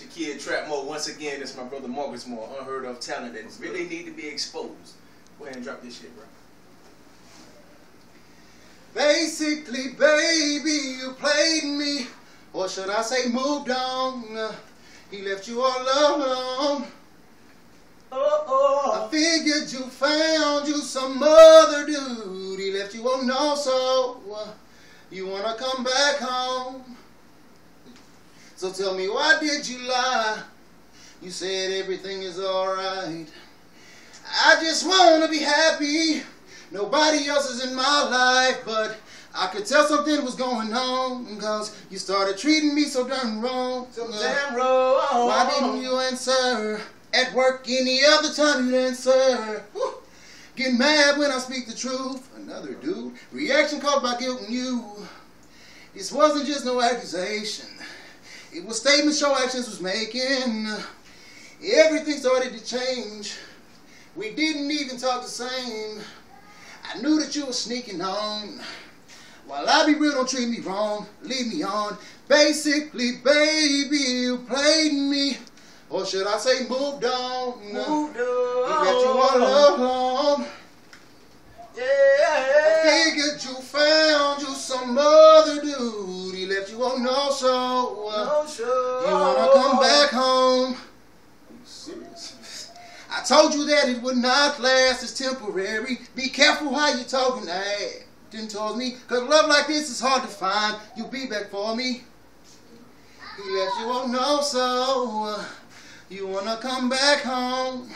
Shakir Trap Mode. Once again, it's my brother Marcus Moore, unheard of talent that really need to be exposed. Go ahead and drop this shit, bro. Basically, baby, you played me, or should I say moved on. He left you all alone. Oh, oh. I figured you found you some other dude. He left you on no so. You wanna come back home? So tell me, why did you lie? You said everything is alright. I just wanna be happy. Nobody else is in my life, but I could tell something was going on because you started treating me so darn wrong. So uh, damn wrong. Why didn't you answer? At work, any other time you'd answer. Whew. Get mad when I speak the truth. Another dude. Reaction caused by guilt and you. This wasn't just no accusation. It was statements your actions was making. Everything started to change. We didn't even talk the same. I knew that you were sneaking on. While I be real, don't treat me wrong. Leave me on. Basically, baby, you played me. Or should I say moved on? Moved He left you all alone. On no. You wanna come back home? I told you that it would not last. It's temporary. Be careful how you're talking, acting towards me. Cause love like this is hard to find. You'll be back for me. He left you on no so. Uh, you wanna come back home?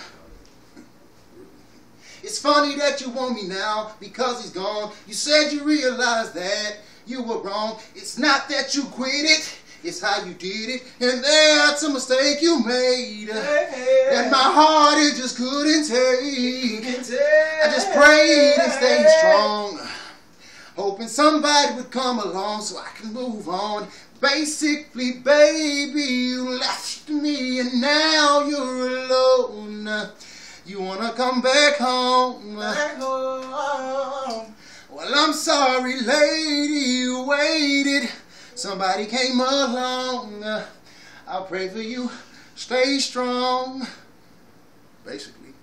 It's funny that you want me now because he's gone. You said you realized that you were wrong. It's not that you quit it, it's how you did it. And that's a mistake you made that my heart it just couldn't take. I just prayed and stayed strong. Hoping somebody would come along so I can move on. Basically, baby, you left me and now you're alone. You wanna come back home? Back home. I'm sorry, lady, you waited. Somebody came along. I'll pray for you. Stay strong. Basically.